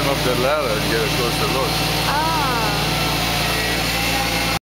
climb up the ladder and get a closer look.